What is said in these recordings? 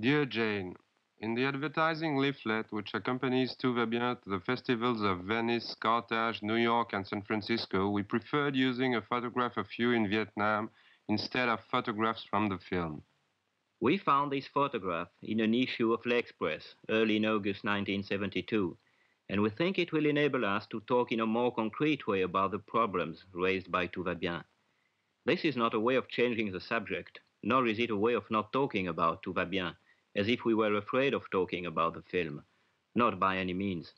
Dear Jane, in the advertising leaflet which accompanies Tout va bien to the festivals of Venice, Carthage, New York, and San Francisco, we preferred using a photograph of you in Vietnam instead of photographs from the film. We found this photograph in an issue of L'Express early in August 1972, and we think it will enable us to talk in a more concrete way about the problems raised by Tout va bien. This is not a way of changing the subject, nor is it a way of not talking about Tout va bien, as if we were afraid of talking about the film. Not by any means.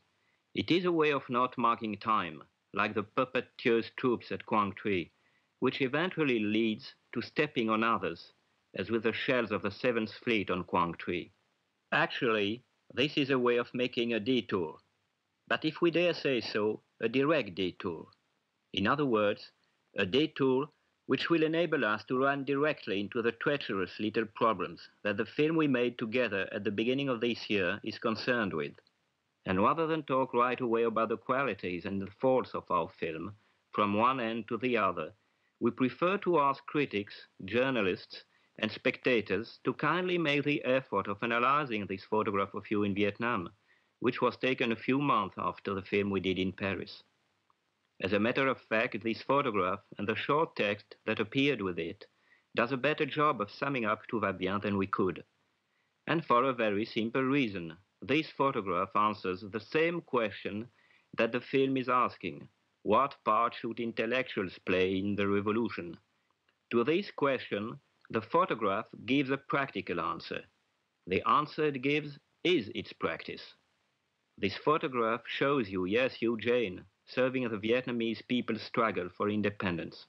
It is a way of not marking time, like the puppeteer's troops at Quang Tri, which eventually leads to stepping on others, as with the shells of the Seventh Fleet on Quang Tri. Actually, this is a way of making a detour, but if we dare say so, a direct detour. In other words, a detour which will enable us to run directly into the treacherous little problems that the film we made together at the beginning of this year is concerned with. And rather than talk right away about the qualities and the faults of our film, from one end to the other, we prefer to ask critics, journalists, and spectators to kindly make the effort of analyzing this photograph of you in Vietnam, which was taken a few months after the film we did in Paris. As a matter of fact, this photograph and the short text that appeared with it does a better job of summing up Tout than we could. And for a very simple reason. This photograph answers the same question that the film is asking. What part should intellectuals play in the revolution? To this question, the photograph gives a practical answer. The answer it gives is its practice. This photograph shows you, yes, you, Jane, serving the Vietnamese people's struggle for independence.